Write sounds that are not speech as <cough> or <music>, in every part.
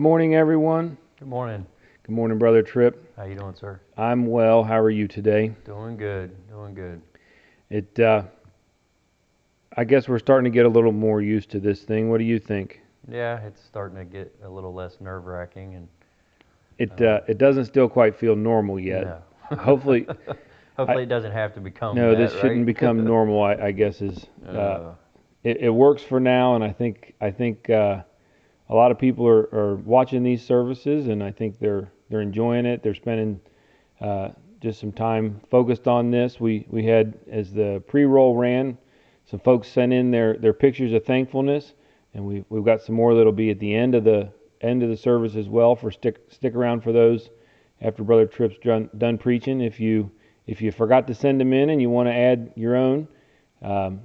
Good morning, everyone. Good morning. Good morning, Brother Tripp. How you doing, sir? I'm well. How are you today? Doing good. Doing good. It, uh, I guess we're starting to get a little more used to this thing. What do you think? Yeah, it's starting to get a little less nerve wracking and It, uh, it doesn't still quite feel normal yet. no. <laughs> Hopefully, <laughs> Hopefully it doesn't have to become no, that, this shouldn't right? become <laughs> normal. I, I guess is uh, Uh, it, it works for now, and I think I think uh, a lot of people are, are watching these services, and I think they're they're enjoying it. They're spending uh, just some time focused on this. We we had as the pre-roll ran, some folks sent in their their pictures of thankfulness, and we we've got some more that'll be at the end of the end of the service as well. For stick stick around for those after Brother Tripp's done, done preaching. If you if you forgot to send them in and you want to add your own. Um,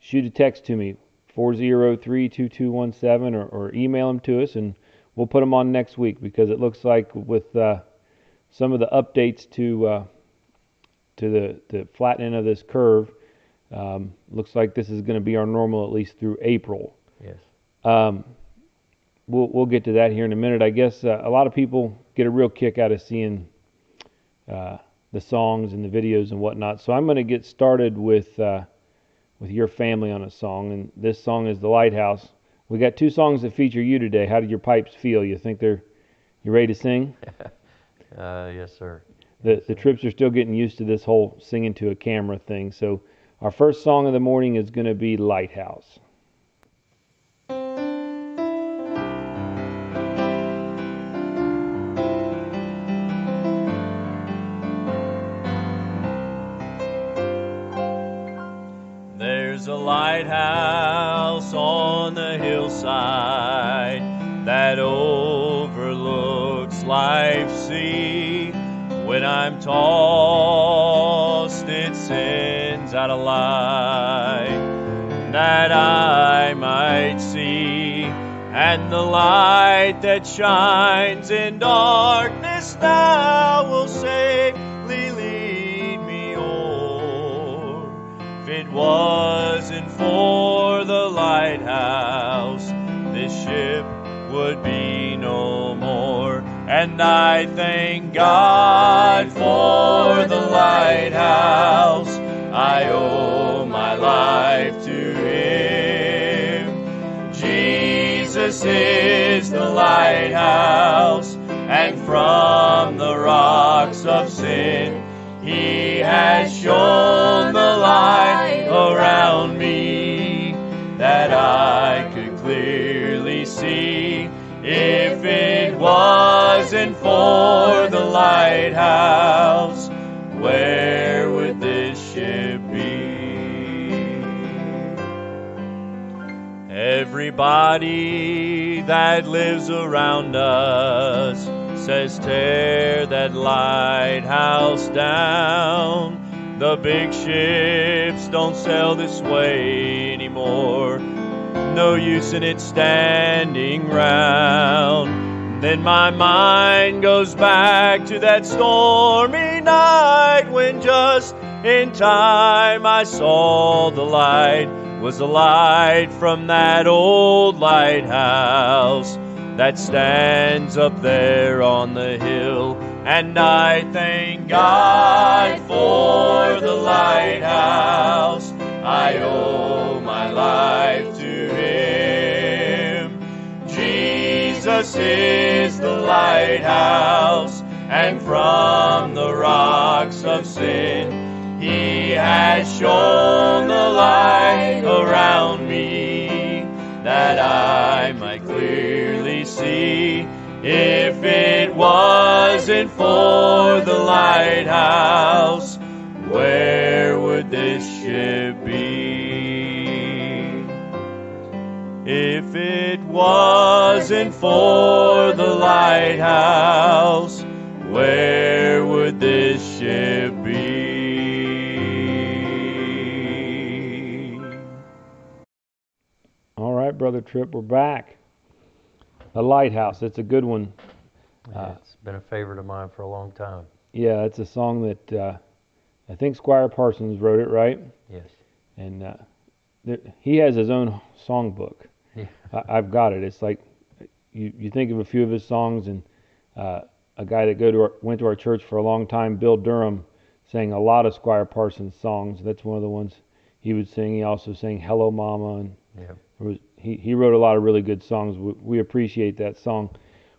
shoot a text to me 403-2217 or, or email them to us and we'll put them on next week because it looks like with uh, some of the updates to uh, to the, the flattening of this curve um, looks like this is going to be our normal at least through April. Yes. um, we'll we'll get to that here in a minute. I guess uh, a lot of people get a real kick out of seeing uh, the songs and the videos and whatnot. So I'm going to get started with uh, with your family on a song, and this song is "The Lighthouse." We got two songs that feature you today. How did your pipes feel? You think they're you ready to sing? <laughs> Uh, yes, sir. The the Tripps are still getting used to this whole singing to a camera thing. So our first song of the morning is going to be "Lighthouse." Lighthouse on the hillside that overlooks life's sea. When I'm tossed, it sends out a light that I might see. And the light that shines in darkness now will. If it wasn't for the lighthouse, this ship would be no more. And I thank God for the lighthouse. I owe my life to Him. Jesus is the lighthouse, and from the rocks of sin, He has shown the light Everybody that lives around us says tear that lighthouse down. The big ships don't sail this way anymore. No use in it standing round. Then my mind goes back to that stormy night when just in time I saw the light was a light from that old lighthouse that stands up there on the hill. And I thank God for the lighthouse. I owe my life to Him. Jesus is the lighthouse, and from the rocks of sin, He has shown the light around me that I might clearly see. If it wasn't for the lighthouse, where would this ship be? If it wasn't for the lighthouse, brother we're back. The lighthouse. It's a good one. Yeah, it's been a favorite of mine for a long time. Yeah, it's a song that uh, I think Squire Parsons wrote it, right? Yes. And uh, there, he has his own songbook. Yeah. I, I've got it. It's like you, you think of a few of his songs, and uh, a guy that go to our, went to our church for a long time, Bill Durham, sang a lot of Squire Parsons songs. That's one of the ones he would sing. He also sang "Hello Mama," and Yeah. Was, he he wrote a lot of really good songs. We, we appreciate that song.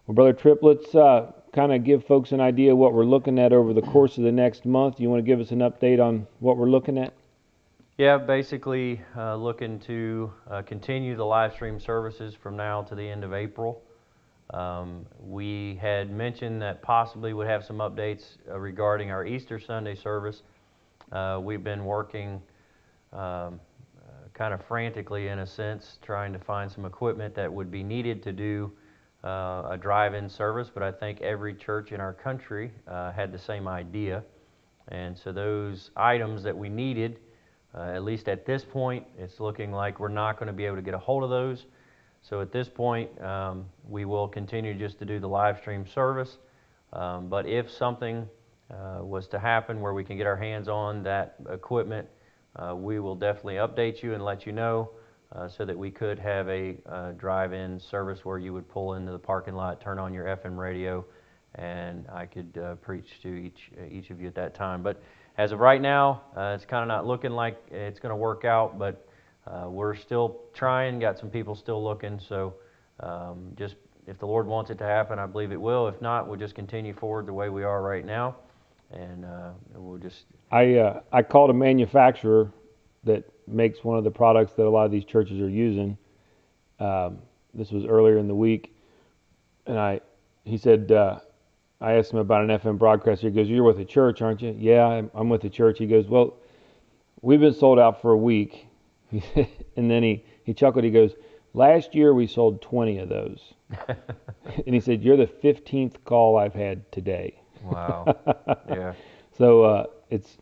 Well, brother Tripp, let's uh, kind of give folks an idea what we're looking at over the course of the next month. You want to give us an update on what we're looking at? Yeah, basically uh, looking to uh, continue the live stream services from now to the end of April. Um, we had mentioned that possibly would have some updates uh, regarding our Easter Sunday service. Uh, we've been working um, kind of frantically, in a sense, trying to find some equipment that would be needed to do uh, a drive-in service. But I think every church in our country uh, had the same idea, and so those items that we needed. Uh, at least at this point, it's looking like we're not going to be able to get a hold of those. So at this point, um, we will continue just to do the live stream service. Um, but if something uh, was to happen where we can get our hands on that equipment, we will definitely update you and let you know uh, so that we could have a uh, drive-in service where you would pull into the parking lot, turn on your FM radio, and I could uh, preach to each each of you at that time. But as of right now, uh, it's kind of not looking like it's going to work out, but uh, we're still trying. Got some people still looking. So um, just if the Lord wants it to happen, I believe it will. If not, we'll just continue forward the way we are right now, and uh, we'll just. I uh, I called a manufacturer that makes one of the products that a lot of these churches are using. Um, this was earlier in the week, and I he said uh, I asked him about an FM broadcaster. He goes, "You're with a church, aren't you?" Yeah, I'm, I'm with a church. He goes, "Well, we've been sold out for a week," <laughs> and then he he chuckled. He goes, "Last year we sold 20 of those," <laughs> and he said, "You're the 15th call I've had today." Wow. <laughs> yeah. So uh, it's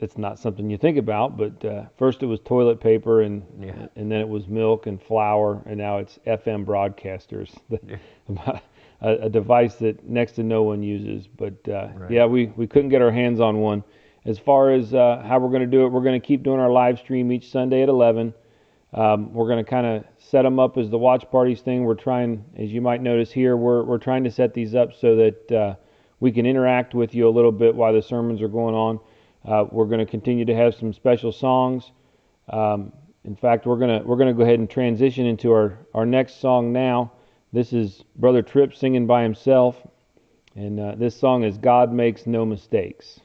it's not something you think about, but uh, first it was toilet paper, and Yeah. and then it was milk and flour, and now it's FM broadcasters, <laughs> Yeah. a, a device that next to no one uses. But uh, Right. yeah, we we couldn't get our hands on one. As far as uh, how we're going to do it, we're going to keep doing our live stream each Sunday at 11. Um, we're going to kind of set them up as the watch parties thing. We're trying, as you might notice here, we're we're trying to set these up so that uh, we can interact with you a little bit while the sermons are going on. Uh, we're going to continue to have some special songs. Um, in fact, we're gonna we're gonna go ahead and transition into our our next song now. This is Brother Tripp singing by himself, and uh, this song is "God Makes No Mistakes."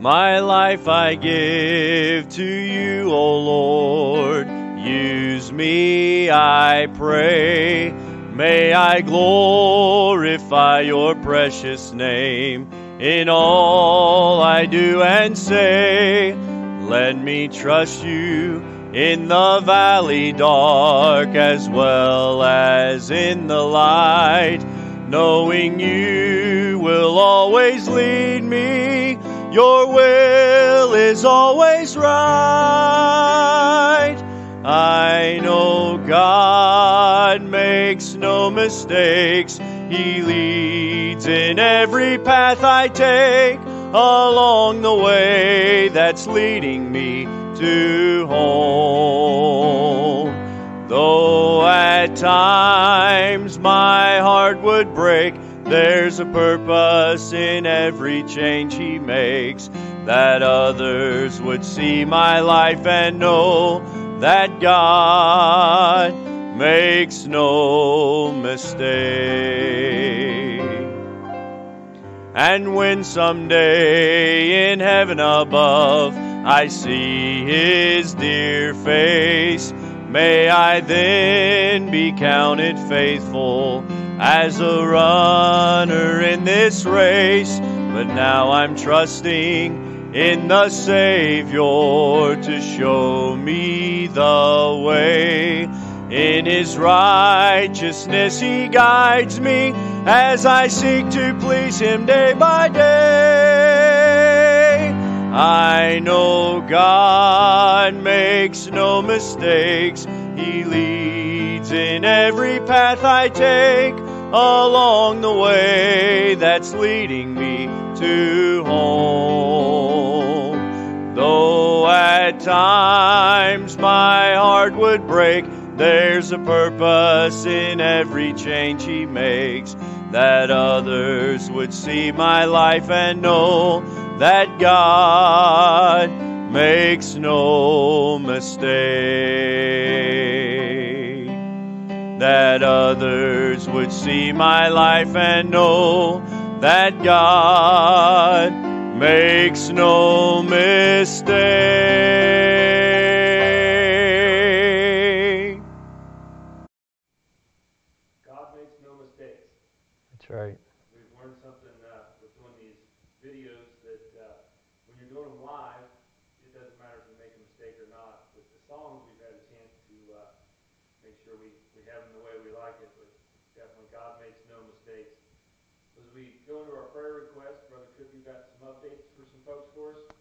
My life I give to you, O Lord. Use me, I pray. May I glorify your precious name in all I do and say. Let me trust you in the valley dark as well as in the light, knowing you will always lead me. Your will is always right. I know God makes no mistakes. He leads in every path I take along the way that's leading me to home. Though at times my heart would break, there's a purpose in every change He makes, that others would see my life and know that God makes no mistake. And when someday in heaven above I see His dear face, may I then be counted faithful as a runner in this race. But now I'm trusting in the Savior to show me the way. In His righteousness He guides me as I seek to please Him day by day. I know God makes no mistakes. He leads in every path I take along the way that's leading me to home. Though at times my heart would break, there's a purpose in every change He makes that others would see my life and know that God makes no mistake. That others would see my life and know that God makes no mistake.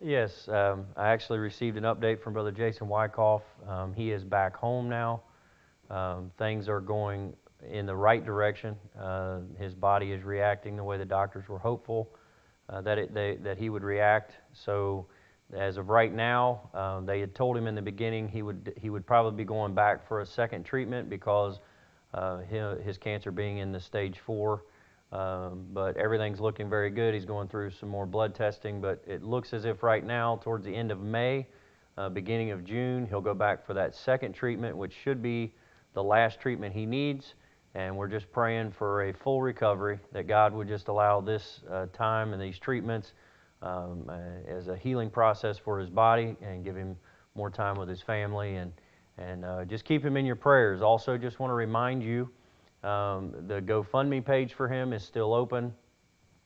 Yes, um, I actually received an update from Brother Jason Wyckoff. Um, he is back home now. Um, things are going in the right direction. Uh, his body is reacting the way the doctors were hopeful uh, that it, they, that he would react. So, as of right now, um, they had told him in the beginning he would he would probably be going back for a second treatment because uh, his, his cancer being in the stage four. Um, but everything's looking very good. He's going through some more blood testing, but it looks as if right now, towards the end of May, uh, beginning of June, he'll go back for that second treatment, which should be the last treatment he needs. And we're just praying for a full recovery, that God would just allow this uh, time and these treatments um, uh, as a healing process for his body and give him more time with his family and, and uh, just keep him in your prayers. Also, just want to remind you um, the GoFundMe page for him is still open.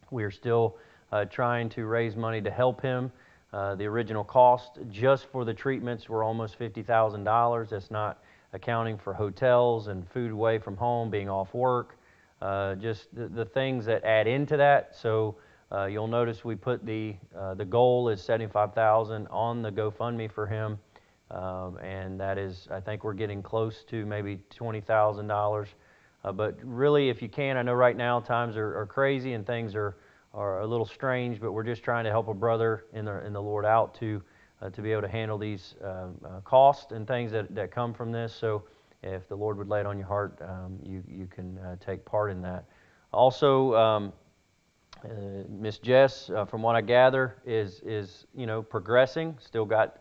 We are still uh, trying to raise money to help him. Uh, the original cost just for the treatments were almost $50,000. That's not accounting for hotels and food away from home, being off work, uh, just the, the, things that add into that. So uh, you'll notice we put the uh, the goal is 75,000 on the GoFundMe for him, um, and that is I think we're getting close to maybe $20,000. Uh, but really, if you can, I know right now times are, are crazy and things are, are a little strange, but we're just trying to help a brother in the, in the Lord out to, uh, to be able to handle these um, uh, costs and things that, that come from this. So if the Lord would lay it on your heart, um, you, you can uh, take part in that. Also, um, uh, Miss Jess, uh, from what I gather, is, is you know, progressing, still got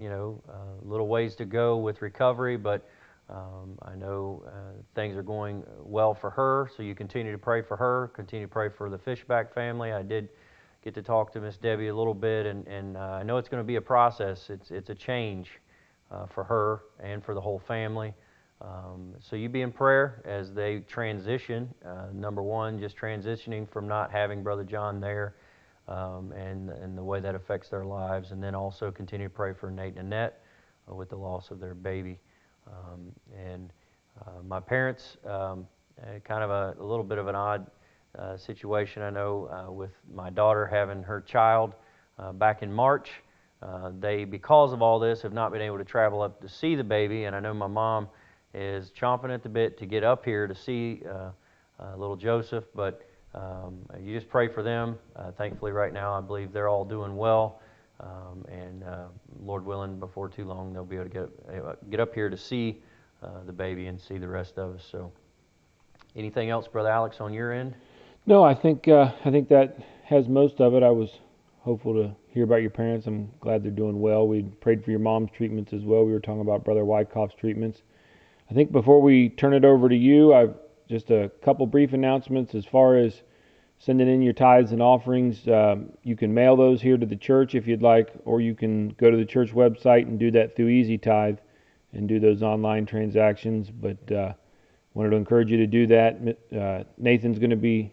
you know, little ways to go with recovery, but um, I know uh, things are going well for her, so you continue to pray for her. Continue to pray for the Fishback family. I did get to talk to Miss Debbie a little bit, and, and uh, I know it's going to be a process. It's it's a change uh, for her and for the whole family. Um, so you be in prayer as they transition. Uh, number one, just transitioning from not having Brother John there, um, and and the way that affects their lives, and then also continue to pray for Nate and Annette uh, with the loss of their baby. Um, and uh, my parents, um, kind of a, a, little bit of an odd uh, situation, I know, uh, with my daughter having her child uh, back in March. Uh, they, because of all this, have not been able to travel up to see the baby, and I know my mom is chomping at the bit to get up here to see little Joseph, but um, you just pray for them. thankfully, right now, I believe they're all doing well. Um, and uh, Lord willing, before too long, they'll be able to get uh, get up here to see uh, the baby and see the rest of us. So, anything else, Brother Alex, on your end? No, I think uh, I think that has most of it. I was hopeful to hear about your parents. I'm glad they're doing well. We prayed for your mom's treatments as well. We were talking about Brother Wyckoff's treatments. I think before we turn it over to you, I've just a couple brief announcements as far as sending in your tithes and offerings. Um, you can mail those here to the church if you'd like, or you can go to the church website and do that through Easy Tithe and do those online transactions. But uh, wanted to encourage you to do that. Uh, Nathan's going to be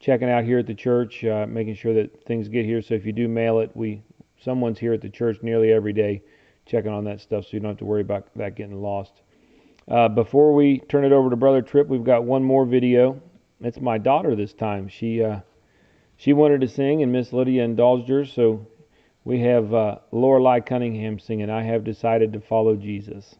checking out here at the church, uh, making sure that things get here. So if you do mail it, we someone's here at the church nearly every day checking on that stuff, so you don't have to worry about that getting lost. Uh, before we turn it over to Brother Tripp, we've got one more video it's my daughter this time. She uh, she wanted to sing, and Miss Lydia indulged her. So we have uh, Lorelei Cunningham singing, "I Have Decided to Follow Jesus."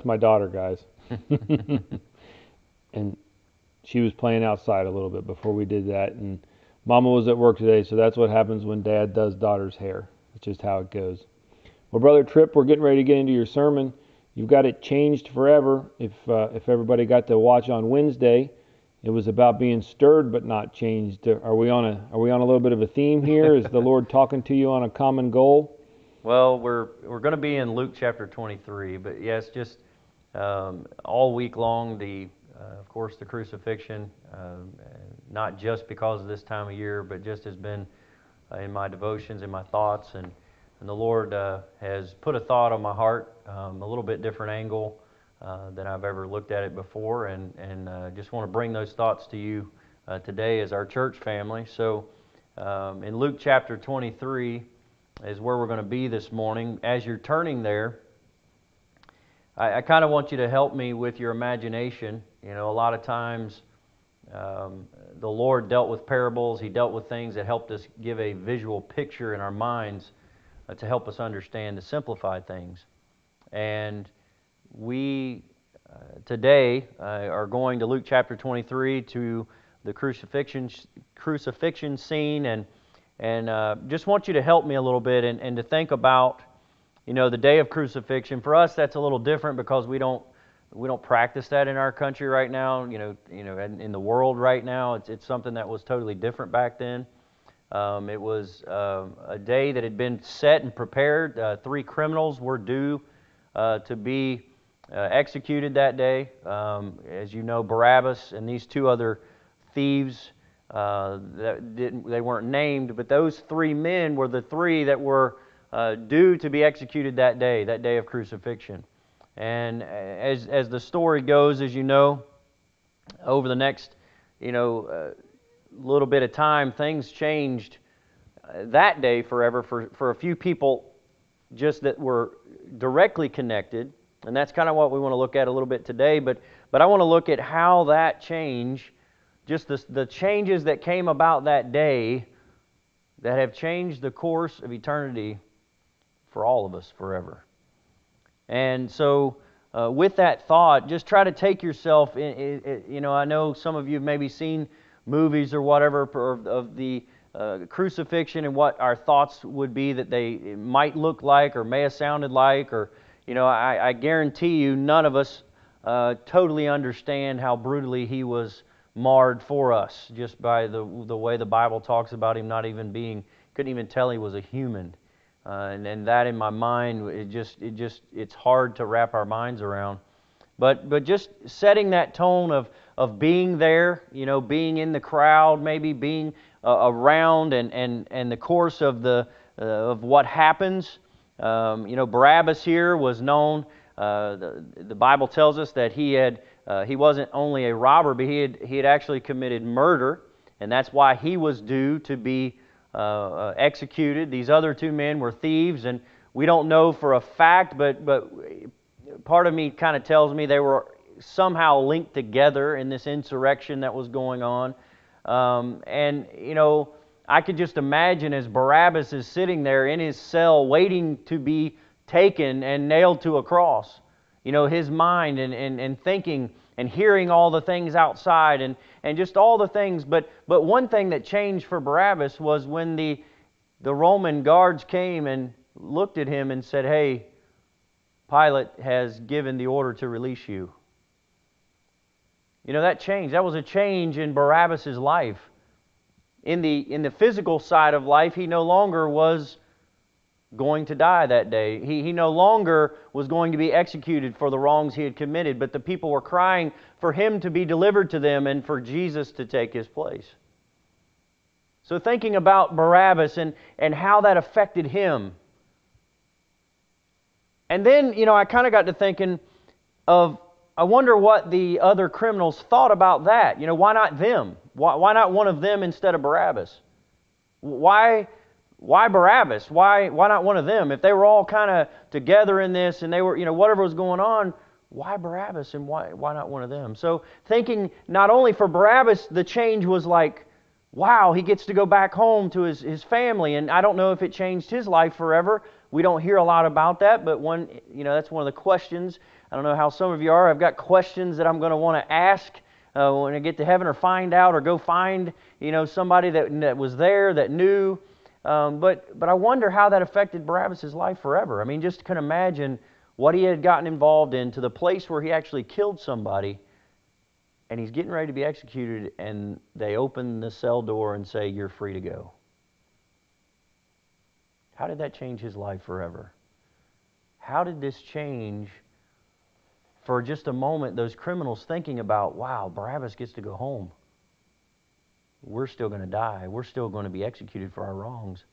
That's my daughter, guys. <laughs> and she was playing outside a little bit before we did that. And Mama was at work today, so that's what happens when Dad does daughter's hair. It's just how it goes. Well, brother Tripp, we're getting ready to get into your sermon. You've got it changed forever. If uh, if everybody got to watch on Wednesday, it was about being stirred but not changed. Are we on a are we on a little bit of a theme here? Is the <laughs> Lord talking to you on a common goal? Well, we're we're going to be in Luke chapter 23, but yes, just um, all week long, the uh, of course the crucifixion, um, not just because of this time of year, but just has been uh, in my devotions, in my thoughts, and and the Lord uh, has put a thought on my heart, um, a little bit different angle uh, than I've ever looked at it before, and and uh, just want to bring those thoughts to you uh, today as our church family. So, um, in Luke chapter 23 is where we're going to be this morning. As you're turning there, I, I kind of want you to help me with your imagination. You know, a lot of times um, the Lord dealt with parables, He dealt with things that helped us give a visual picture in our minds uh, to help us understand the simplified things. And we uh, today uh, are going to Luke chapter 23 to the crucifixion crucifixion scene and and uh, just want you to help me a little bit and, and to think about you know the day of crucifixion for us that's a little different because we don't we don't practice that in our country right now you know you know in, in the world right now it's, it's something that was totally different back then. Um, it was um, a day that had been set and prepared. Uh, three criminals were due uh, to be uh, executed that day. Um, as you know barabbas and these two other thieves uh, that didn't, they weren't named, but those three men were the three that were uh, due to be executed that day, that day of crucifixion. And as, as the story goes, as you know, over the next, you know, uh, little bit of time, things changed uh, that day forever for, for a few people just that were directly connected. And that's kind of what we want to look at a little bit today. But, but I want to look at how that change just the, the changes that came about that day that have changed the course of eternity for all of us forever. And so, uh, with that thought, just try to take yourself in, in, in, You know, I know some of you have maybe seen movies or whatever of, of the uh, crucifixion and what our thoughts would be that they might look like or may have sounded like. Or, you know, I, I guarantee you none of us uh, totally understand how brutally he was marred for us just by the, the way the Bible talks about him not even being, couldn't even tell he was a human. Uh, and, and that in my mind, it just, it just, it's hard to wrap our minds around. But, but just setting that tone of, of being there, you know, being in the crowd, maybe being uh, around and, and, and the course of, the, uh, of what happens. Um, you know, Barabbas here was known, uh, the, the Bible tells us that he had uh, he wasn't only a robber, but he had, he had actually committed murder, and that's why he was due to be uh, uh, executed. These other two men were thieves, and we don't know for a fact, but, but part of me kind of tells me they were somehow linked together in this insurrection that was going on. Um, and, you know, I could just imagine as Barabbas is sitting there in his cell waiting to be taken and nailed to a cross. You know, his mind and, and, and thinking and hearing all the things outside and, and just all the things. But, but one thing that changed for Barabbas was when the, the Roman guards came and looked at him and said, Hey, Pilate has given the order to release you. You know, that changed. That was a change in Barabbas' life in the, in the physical side of life, he no longer was going to die that day. He, he no longer was going to be executed for the wrongs he had committed, but the people were crying for him to be delivered to them and for Jesus to take his place. So, thinking about Barabbas and, and how that affected him. And then, you know, I kind of got to thinking of, I wonder what the other criminals thought about that. You know, why not them? Why, why not one of them instead of Barabbas? Why, why Barabbas? Why, why not one of them? If they were all kind of together in this and they were, you know, whatever was going on, why Barabbas and why, why not one of them? So thinking not only for Barabbas, the change was like, wow, he gets to go back home to his, his family. And I don't know if it changed his life forever. We don't hear a lot about that, but one, you know, that's one of the questions. I don't know how some of you are. I've got questions that I'm going to want to ask uh, when I get to heaven or find out or go find, you know, somebody that, that was there that knew. Um, but, but I wonder how that affected Barabbas' life forever. I mean, just can imagine what he had gotten involved in to the place where he actually killed somebody and he's getting ready to be executed and they open the cell door and say, You're free to go. How did that change his life forever? How did this change for just a moment those criminals thinking about, wow, Barabbas gets to go home. We're still going to die. We're still going to be executed for our wrongs.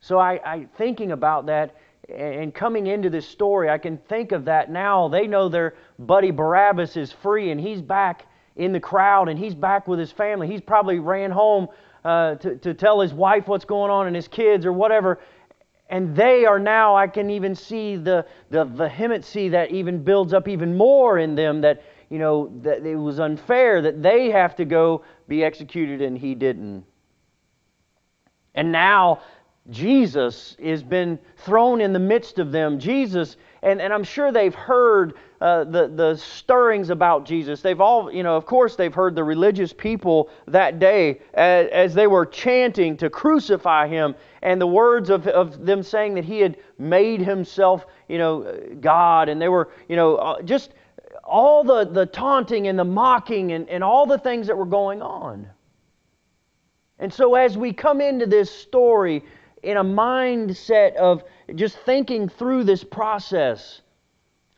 So I, I thinking about that and coming into this story, I can think of that now. They know their buddy Barabbas is free and he's back in the crowd and he's back with his family. He's probably ran home uh, to, to tell his wife what's going on and his kids or whatever. And they are now, I can even see the, the vehemency that even builds up even more in them that, you know, that it was unfair that they have to go be executed and he didn't. And now Jesus has been thrown in the midst of them. Jesus, and, and I'm sure they've heard uh, the, the stirrings about Jesus. They've all, you know, of course, they've heard the religious people that day as, as they were chanting to crucify him, and the words of, of them saying that he had made himself, you know, God, and they were, you know, uh, just all the, the taunting and the mocking and, and all the things that were going on. And so, as we come into this story in a mindset of just thinking through this process,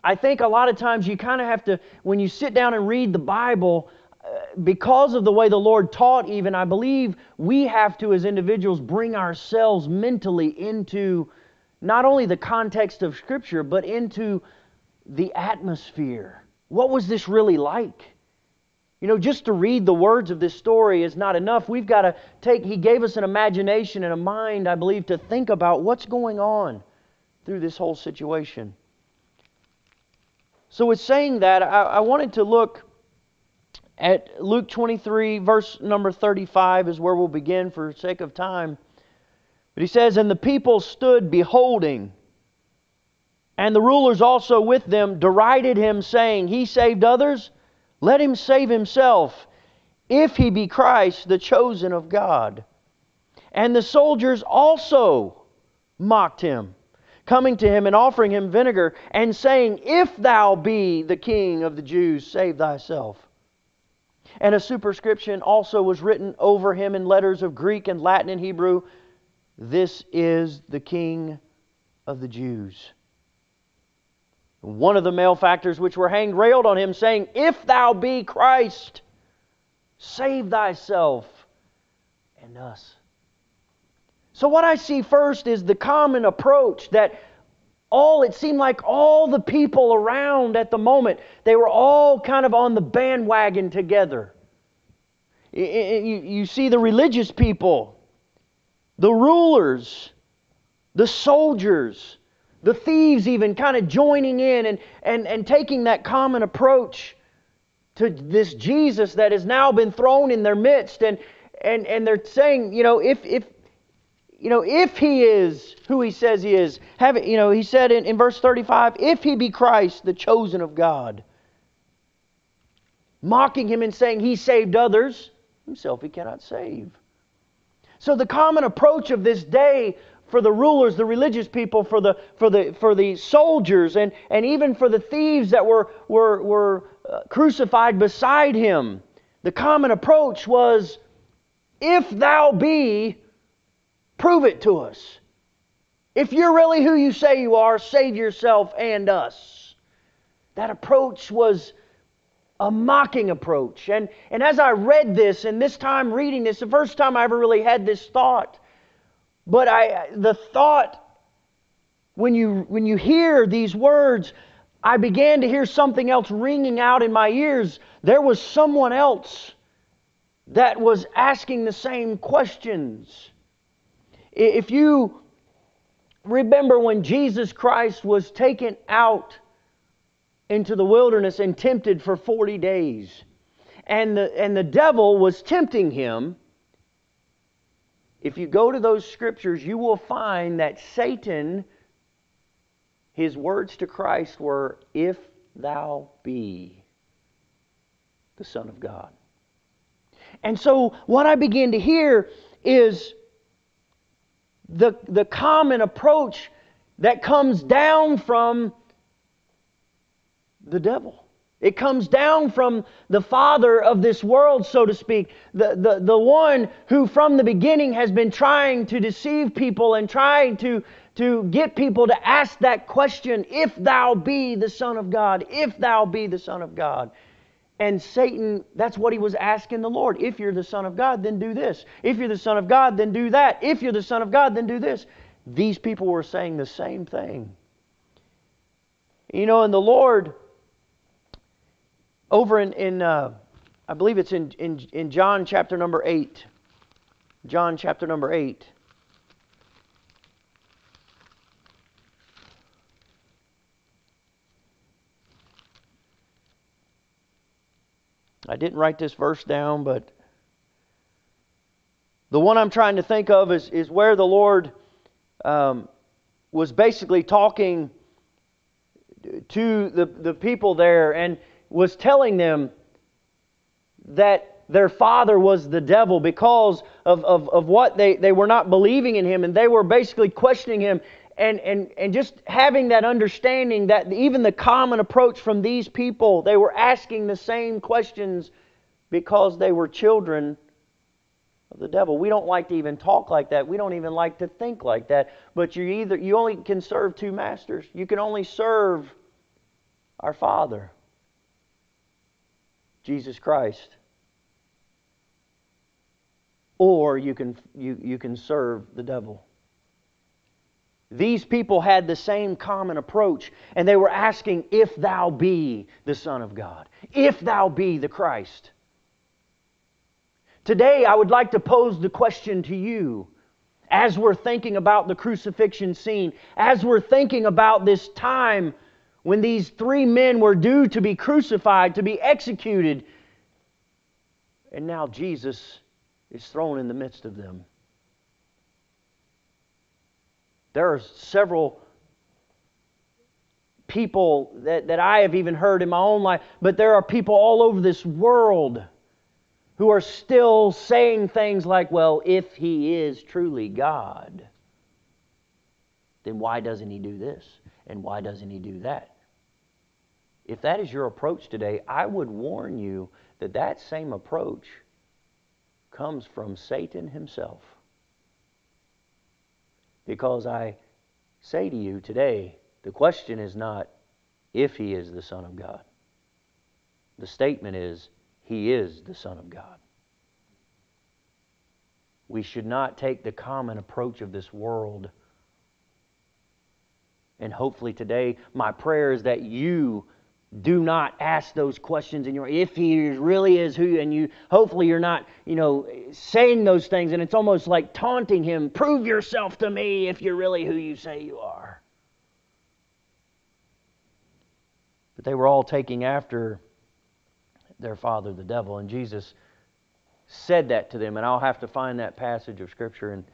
I think a lot of times you kind of have to, when you sit down and read the Bible, uh, because of the way the Lord taught, even, I believe we have to, as individuals, bring ourselves mentally into not only the context of Scripture, but into the atmosphere. What was this really like? You know, just to read the words of this story is not enough. We've got to take, He gave us an imagination and a mind, I believe, to think about what's going on through this whole situation. So, with saying that, I, I wanted to look at Luke 23, verse number 35, is where we'll begin for sake of time. But he says, And the people stood beholding. And the rulers also with them derided him, saying, He saved others let him save himself, if he be Christ, the chosen of God. And the soldiers also mocked him, coming to him and offering him vinegar, and saying, If thou be the king of the Jews, save thyself. And a superscription also was written over him in letters of Greek and Latin and Hebrew This is the king of the Jews. One of the malefactors which were hanged railed on him, saying, If thou be Christ, save thyself and us. So, what I see first is the common approach that all, it seemed like all the people around at the moment, they were all kind of on the bandwagon together. You see the religious people, the rulers, the soldiers, the thieves even kind of joining in and, and, and taking that common approach to this Jesus that has now been thrown in their midst. And, and and they're saying, you know, if if you know, if he is who he says he is, have you know, he said in, in verse 35, if he be Christ, the chosen of God, mocking him and saying he saved others, himself he cannot save. So the common approach of this day for the rulers, the religious people, for the, for the, for the soldiers, and, and even for the thieves that were, were, were uh, crucified beside him, the common approach was, if thou be, prove it to us. If you're really who you say you are, save yourself and us. That approach was a mocking approach. And, and as I read this, and this time reading this, the first time I ever really had this thought, but I, the thought, when you, when you hear these words, I began to hear something else ringing out in my ears. There was someone else that was asking the same questions. If you remember when Jesus Christ was taken out into the wilderness and tempted for 40 days. And the, and the devil was tempting him. If you go to those scriptures, you will find that Satan, his words to Christ were, If thou be the Son of God. And so, what I begin to hear is the, the common approach that comes down from the devil. It comes down from the father of this world, so to speak. The, the, the one who from the beginning has been trying to deceive people and trying to, to get people to ask that question if thou be the Son of God, if thou be the Son of God. And Satan, that's what he was asking the Lord. If you're the Son of God, then do this. If you're the Son of God, then do that. If you're the Son of God, then do this. These people were saying the same thing. You know, and the Lord over in, in uh, I believe it's in, in, in John chapter number 8. John chapter number 8. I didn't write this verse down, but the one I'm trying to think of is, is where the Lord um, was basically talking to the, the people there. And was telling them that their father was the devil because of, of, of what they, they were not believing in him and they were basically questioning him and, and, and just having that understanding that even the common approach from these people, they were asking the same questions because they were children of the devil. We don't like to even talk like that. We don't even like to think like that. But you either you only can serve two masters. You can only serve our Father. Jesus Christ. Or you can, you, you can serve the devil. These people had the same common approach, and they were asking, If thou be the Son of God, if thou be the Christ. Today, I would like to pose the question to you as we're thinking about the crucifixion scene, as we're thinking about this time when these three men were due to be crucified, to be executed. And now Jesus is thrown in the midst of them. There are several people that, that I have even heard in my own life, but there are people all over this world who are still saying things like, well, if he is truly God, then why doesn't he do this? And why doesn't he do that? If that is your approach today, I would warn you that that same approach comes from Satan himself. Because I say to you today, the question is not if he is the Son of God. The statement is, he is the Son of God. We should not take the common approach of this world. And hopefully today, my prayer is that you do not ask those questions in your if he really is who and you hopefully you're not you know saying those things and it's almost like taunting him prove yourself to me if you're really who you say you are but they were all taking after their father the devil and jesus said that to them. And I'll have to find that passage of Scripture and,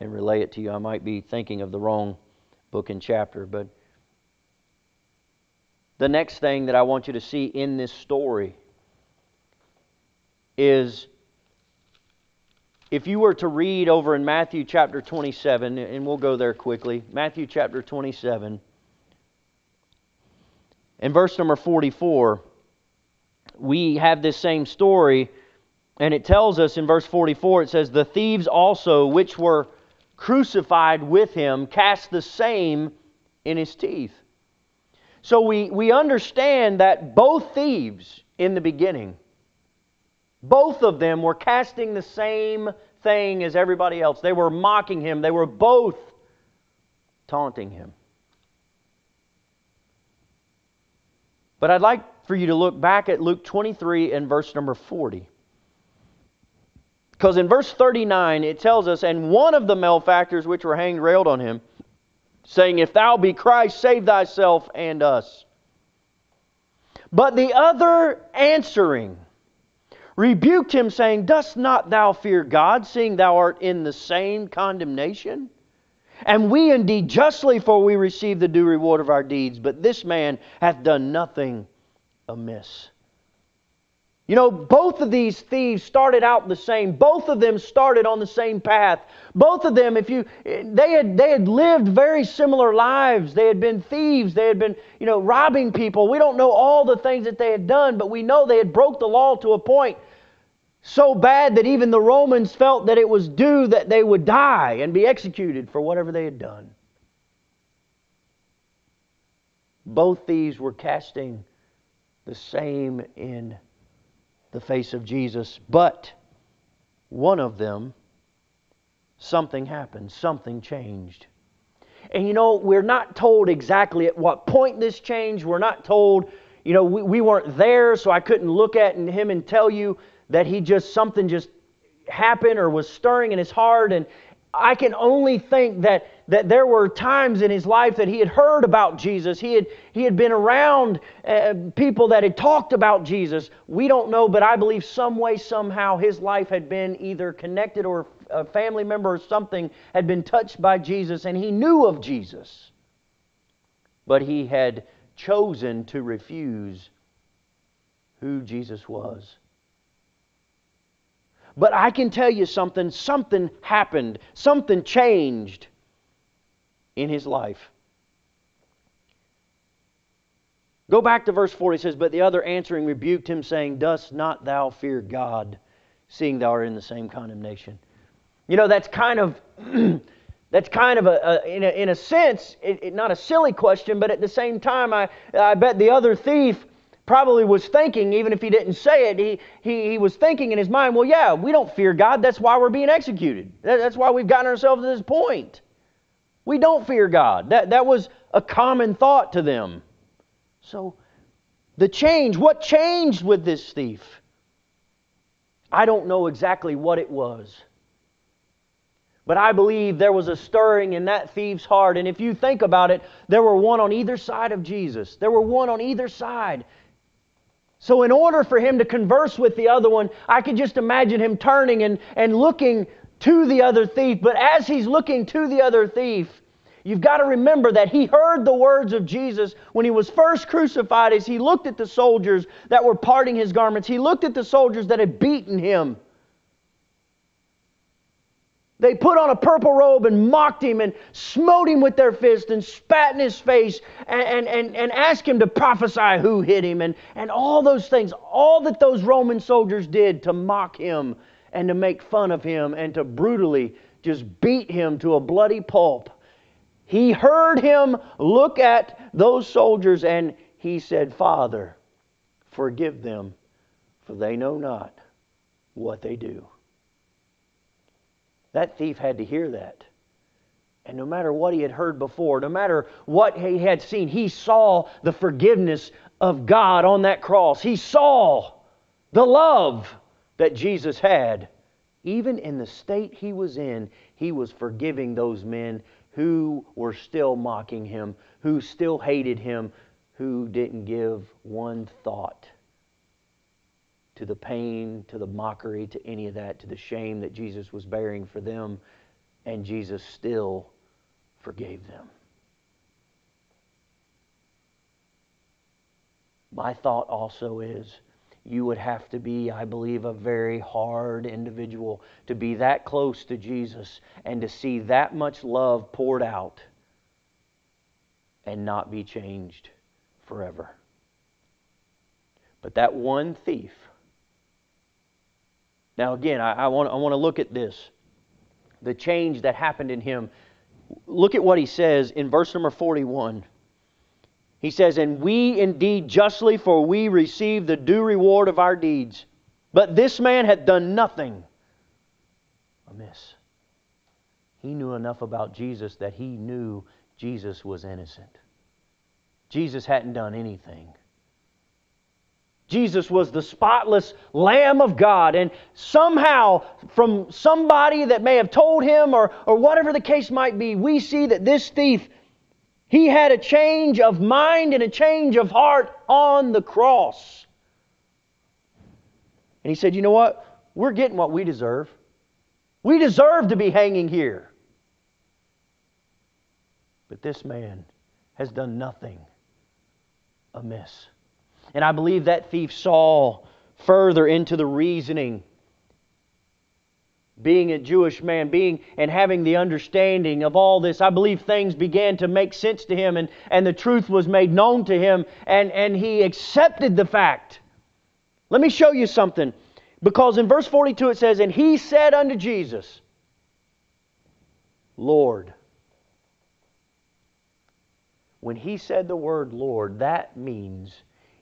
and relay it to you. I might be thinking of the wrong book and chapter. But the next thing that I want you to see in this story is if you were to read over in Matthew chapter 27, and we'll go there quickly, Matthew chapter 27, in verse number 44, we have this same story, and it tells us in verse 44, it says, The thieves also, which were crucified with him, cast the same in his teeth. So we, we understand that both thieves in the beginning, both of them were casting the same thing as everybody else. They were mocking him, they were both taunting him. But I'd like for you to look back at Luke 23 and verse number 40. Because in verse 39 it tells us, And one of the malefactors which were hanged railed on him, saying, If thou be Christ, save thyself and us. But the other answering, rebuked him, saying, Dost not thou fear God, seeing thou art in the same condemnation? And we indeed justly, for we receive the due reward of our deeds, but this man hath done nothing amiss. You know, both of these thieves started out the same. Both of them started on the same path. Both of them, if you, they had, they had lived very similar lives. They had been thieves. They had been, you know, robbing people. We don't know all the things that they had done, but we know they had broke the law to a point so bad that even the Romans felt that it was due that they would die and be executed for whatever they had done. Both thieves were casting the same in the face of Jesus, but one of them, something happened, something changed. And you know, we're not told exactly at what point this changed. We're not told, you know, we, we weren't there, so I couldn't look at him and tell you that he just something just happened or was stirring in his heart and I can only think that, that there were times in his life that he had heard about Jesus. He had, he had been around uh, people that had talked about Jesus. We don't know, but I believe some way, somehow, his life had been either connected or a family member or something had been touched by Jesus, and he knew of Jesus. But he had chosen to refuse who Jesus was. But I can tell you something, something happened, something changed in his life. Go back to verse 4. He says, But the other answering rebuked him, saying, Dost not thou fear God, seeing thou art in the same condemnation? You know, that's kind of. <clears throat> that's kind of a, a, in a, in a sense, it, it, not a silly question, but at the same time, I, I bet the other thief probably was thinking, even if he didn't say it, he, he, he was thinking in his mind, well, yeah, we don't fear God. That's why we're being executed. That's why we've gotten ourselves to this point. We don't fear God. That, that was a common thought to them. So, the change, what changed with this thief? I don't know exactly what it was. But I believe there was a stirring in that thief's heart. And if you think about it, there were one on either side of Jesus. There were one on either side. So, in order for him to converse with the other one, I could just imagine him turning and, and looking to the other thief. But as he's looking to the other thief, you've got to remember that he heard the words of Jesus when he was first crucified as he looked at the soldiers that were parting his garments. He looked at the soldiers that had beaten him. They put on a purple robe and mocked him and smote him with their fist and spat in his face and, and, and, asked him to prophesy who hit him and, and all those things. All that those Roman soldiers did to mock him and to make fun of him and to brutally just beat him to a bloody pulp. He heard him look at those soldiers and he said, Father, forgive them, for they know not what they do. That thief had to hear that. And no matter what he had heard before, no matter what he had seen, he saw the forgiveness of God on that cross. He saw the love that Jesus had. Even in the state he was in, he was forgiving those men who were still mocking him, who still hated him, who didn't give one thought to the pain, to the mockery, to any of that, to the shame that Jesus was bearing for them, and Jesus still forgave them. My thought also is you would have to be, I believe, a very hard individual to be that close to Jesus and to see that much love poured out and not be changed forever. But that one thief, now again, I, I, want, I want to look at this the change that happened in him. Look at what he says in verse number 41. He says, And we indeed justly, for we receive the due reward of our deeds. But this man had done nothing amiss. He knew enough about Jesus that he knew Jesus was innocent. Jesus hadn't done anything. Jesus was the spotless Lamb of God. And somehow, from somebody that may have told him, or, or whatever the case might be, we see that this thief he had a change of mind and a change of heart on the cross. And he said, You know what? We're getting what we deserve. We deserve to be hanging here. But this man has done nothing amiss. And I believe that thief saw further into the reasoning being a Jewish man, being and having the understanding of all this, I believe things began to make sense to him and, and the truth was made known to him and, and he accepted the fact. Let me show you something. Because in verse 42 it says, And he said unto Jesus, Lord. When he said the word Lord, that means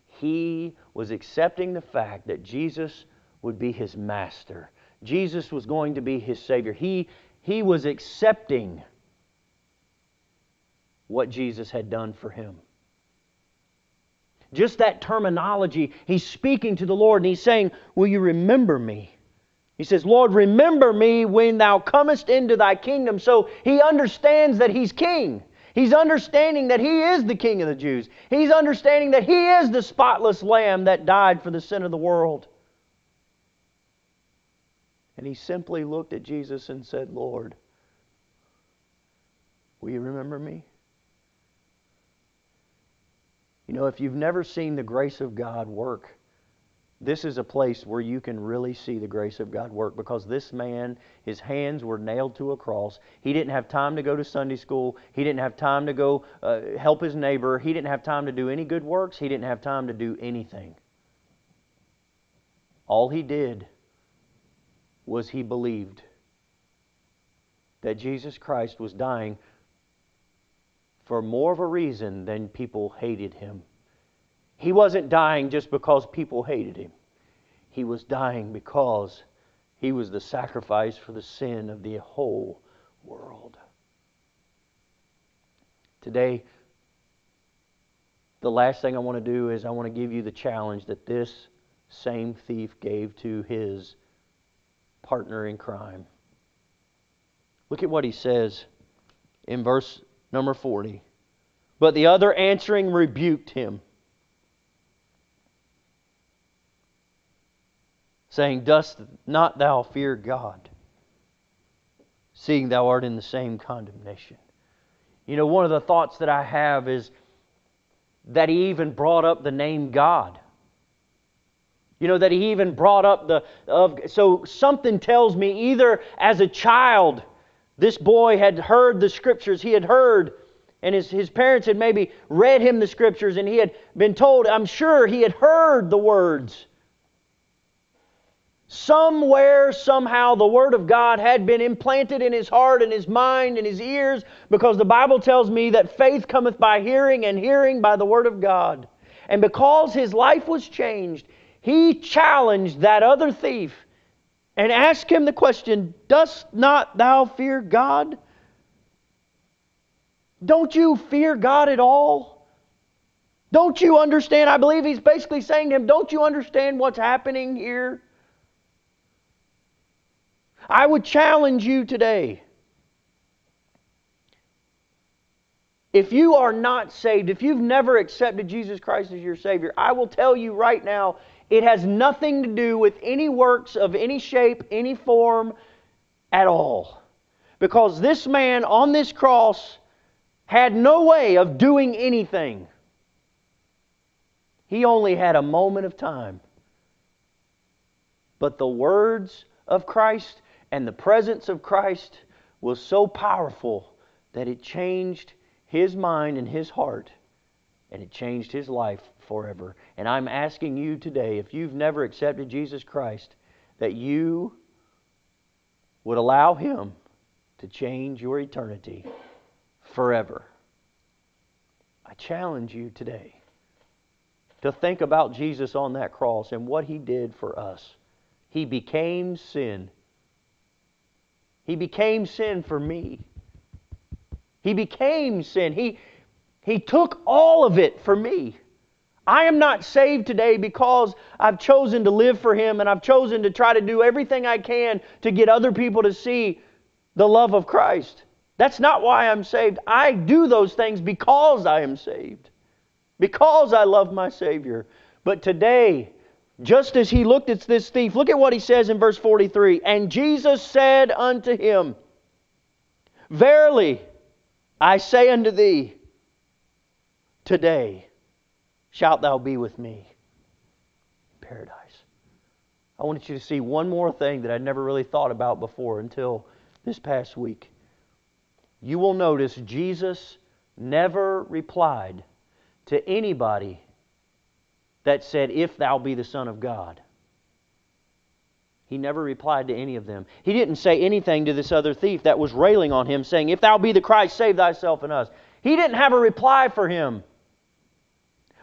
he was accepting the fact that Jesus would be his master Jesus was going to be his Savior. He, he was accepting what Jesus had done for him. Just that terminology, he's speaking to the Lord and he's saying, Will you remember me? He says, Lord, remember me when thou comest into thy kingdom. So he understands that he's king. He's understanding that he is the king of the Jews. He's understanding that he is the spotless lamb that died for the sin of the world. And he simply looked at Jesus and said, Lord, will you remember me? You know, if you've never seen the grace of God work, this is a place where you can really see the grace of God work because this man, his hands were nailed to a cross. He didn't have time to go to Sunday school. He didn't have time to go uh, help his neighbor. He didn't have time to do any good works. He didn't have time to do anything. All he did was he believed that Jesus Christ was dying for more of a reason than people hated him. He wasn't dying just because people hated him. He was dying because he was the sacrifice for the sin of the whole world. Today, the last thing I want to do is I want to give you the challenge that this same thief gave to his partner in crime. Look at what he says in verse number 40. But the other answering rebuked him, saying, Dost not thou fear God, seeing thou art in the same condemnation? You know, one of the thoughts that I have is that he even brought up the name God. You know, that he even brought up the, of, so something tells me either as a child, this boy had heard the scriptures, he had heard, and his, his parents had maybe read him the scriptures, and he had been told, I'm sure he had heard the words. Somewhere, somehow, the Word of God had been implanted in his heart and his mind and his ears because the Bible tells me that faith cometh by hearing and hearing by the Word of God. And because his life was changed, he challenged that other thief and asked him the question Dost not thou fear God? Don't you fear God at all? Don't you understand? I believe he's basically saying to him, Don't you understand what's happening here? I would challenge you today If you are not saved, if you've never accepted Jesus Christ as your Savior, I will tell you right now, It has nothing to do with any works of any shape, any form at all. Because this man on this cross had no way of doing anything. He only had a moment of time. But the words of Christ and the presence of Christ was so powerful that it changed his mind and his heart, and it changed his life forever. And I'm asking you today, if you've never accepted Jesus Christ, that you would allow him to change your eternity forever. I challenge you today to think about Jesus on that cross and what he did for us. He became sin. He became sin for me. He became sin. He, he took all of it for me. I am not saved today because I've chosen to live for Him and I've chosen to try to do everything I can to get other people to see the love of Christ. That's not why I'm saved. I do those things because I am saved, because I love my Savior. But today, just as he looked at this thief, look at what he says in verse 43 And Jesus said unto him, Verily, I say unto thee, today shalt thou be with me in paradise. I wanted you to see one more thing that I'd never really thought about before until this past week. You will notice Jesus never replied to anybody that said, If thou be the Son of God. He never replied to any of them. He didn't say anything to this other thief that was railing on him, saying, If thou be the Christ, save thyself and us. He didn't have a reply for him.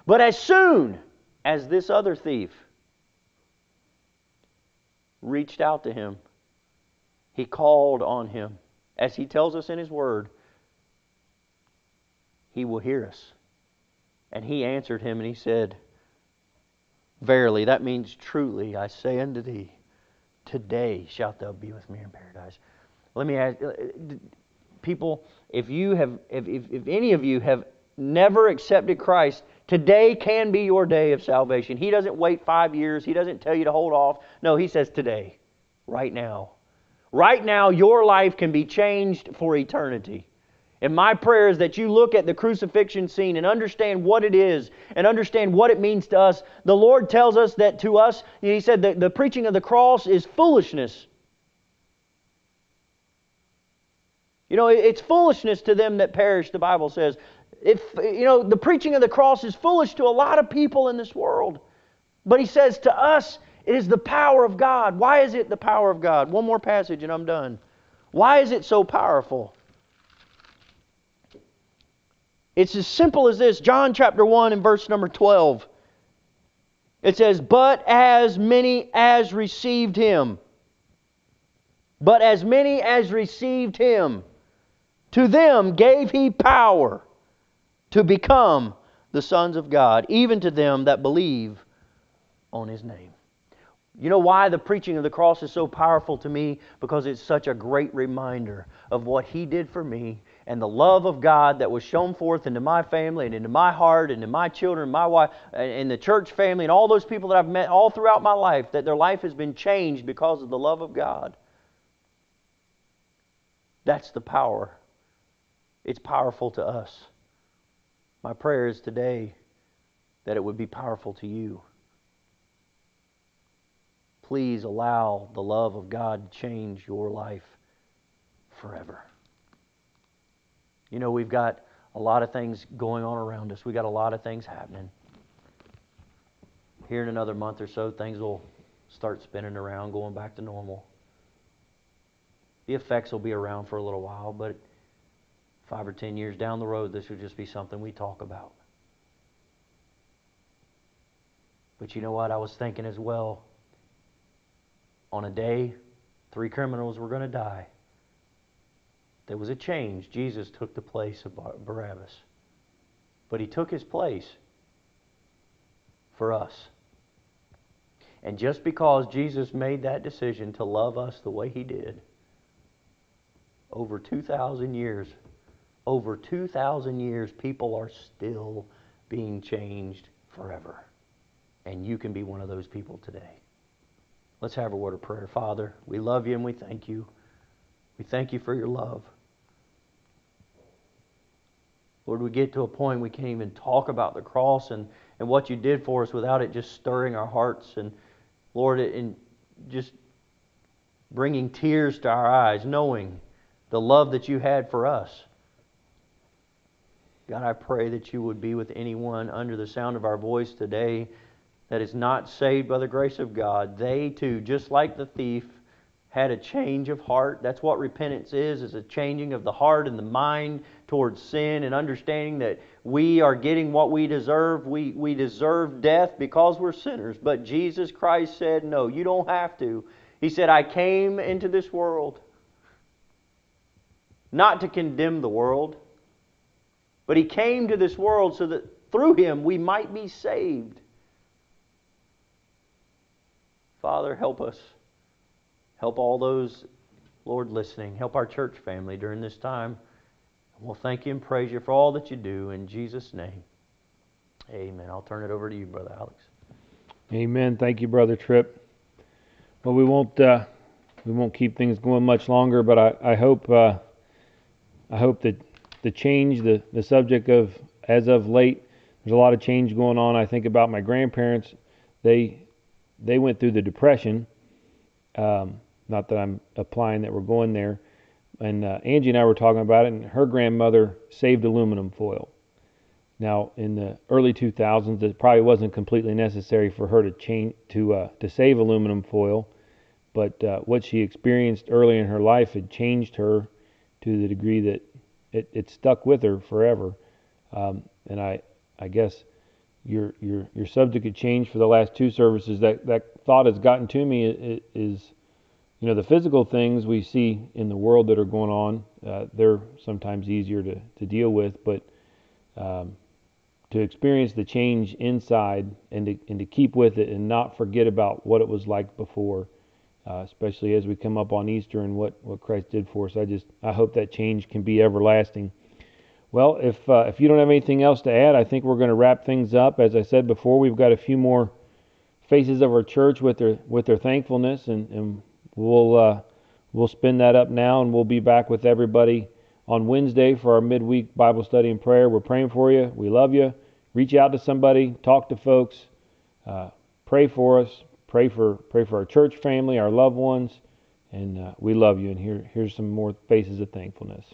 But as soon as this other thief reached out to him, he called on him. As he tells us in his word, he will hear us. And he answered him and he said, Verily, that means truly, I say unto thee, today shalt thou be with me in paradise. Let me ask uh, people, if you have if, if, if any of you have never accepted Christ, today can be your day of salvation. He doesn't wait five years, he doesn't tell you to hold off. No, he says today, right now. Right now, your life can be changed for eternity. And my prayer is that you look at the crucifixion scene and understand what it is and understand what it means to us. The Lord tells us that to us, He said that the preaching of the cross is foolishness. You know, it's foolishness to them that perish, the Bible says. If you know, the preaching of the cross is foolish to a lot of people in this world. But he says to us, it is the power of God. Why is it the power of God? One more passage and I'm done. Why is it so powerful? It's as simple as this John chapter 1 and verse number 12. It says, But as many as received him, but as many as received him, to them gave he power to become the sons of God, even to them that believe on his name. You know why the preaching of the cross is so powerful to me? Because it's such a great reminder of what he did for me and the love of God that was shown forth into my family and into my heart and into my children, my wife, and the church family, and all those people that I've met all throughout my life, that their life has been changed because of the love of God. That's the power. It's powerful to us. My prayer is today that it would be powerful to you. Please allow the love of God to change your life forever. You know, we've got a lot of things going on around us. We've got a lot of things happening. Here in another month or so, things will start spinning around, going back to normal. The effects will be around for a little while, but five or ten years down the road, this will just be something we talk about. But you know what? I was thinking as well. On a day, three criminals were going to die. There was a change. Jesus took the place of Barabbas. But he took his place for us. And just because Jesus made that decision to love us the way he did, over 2,000 years, over 2,000 years, people are still being changed forever. And you can be one of those people today. Let's have a word of prayer. Father, we love you and we thank you. We thank you for your love. Lord, we get to a point we can't even talk about the cross and, and what you did for us without it just stirring our hearts. And Lord, and just bringing tears to our eyes, knowing the love that you had for us. God, I pray that you would be with anyone under the sound of our voice today that is not saved by the grace of God. They too, just like the thief, had a change of heart. That's what repentance is, is a changing of the heart and the mind towards sin and understanding that we are getting what we deserve. We, we deserve death because we're sinners. But Jesus Christ said, No, you don't have to. He said, I came into this world not to condemn the world, but He came to this world so that through Him we might be saved. Father, help us. Help all those, Lord, listening. Help our church family during this time. We'll thank you and praise you for all that you do in Jesus' name. Amen. I'll turn it over to you, Brother Alex. Amen. Thank you, Brother Tripp. Well, we won't uh, we won't keep things going much longer, but I, I hope uh, I hope that the change, the the subject of as of late, there's a lot of change going on. I think about my grandparents. They they went through the depression. Um, not that I'm applying that we're going there. And uh, Angie and I were talking about it, and her grandmother saved aluminum foil. Now, in the early 2000s, it probably wasn't completely necessary for her to change to uh, to save aluminum foil, but uh, what she experienced early in her life had changed her to the degree that it, it stuck with her forever. Um, and I I guess your your your subject had changed for the last two services. That that thought has gotten to me is, you know, the physical things we see in the world that are going on. Uh, they're sometimes easier to to deal with, but um, to experience the change inside and to and to keep with it and not forget about what it was like before. Uh, especially as we come up on Easter and what, what Christ did for us. I just I hope that change can be everlasting. Well, if uh, if you don't have anything else to add, I think we're going to wrap things up. As I said before, we've got a few more faces of our church with their with their thankfulness, and, and we'll uh, we'll spin that up now, and we'll be back with everybody on Wednesday for our midweek Bible study and prayer. We're praying for you. We love you. Reach out to somebody, talk to folks, uh, pray for us, pray for pray for our church family, our loved ones, and uh, we love you. And here here's some more faces of thankfulness.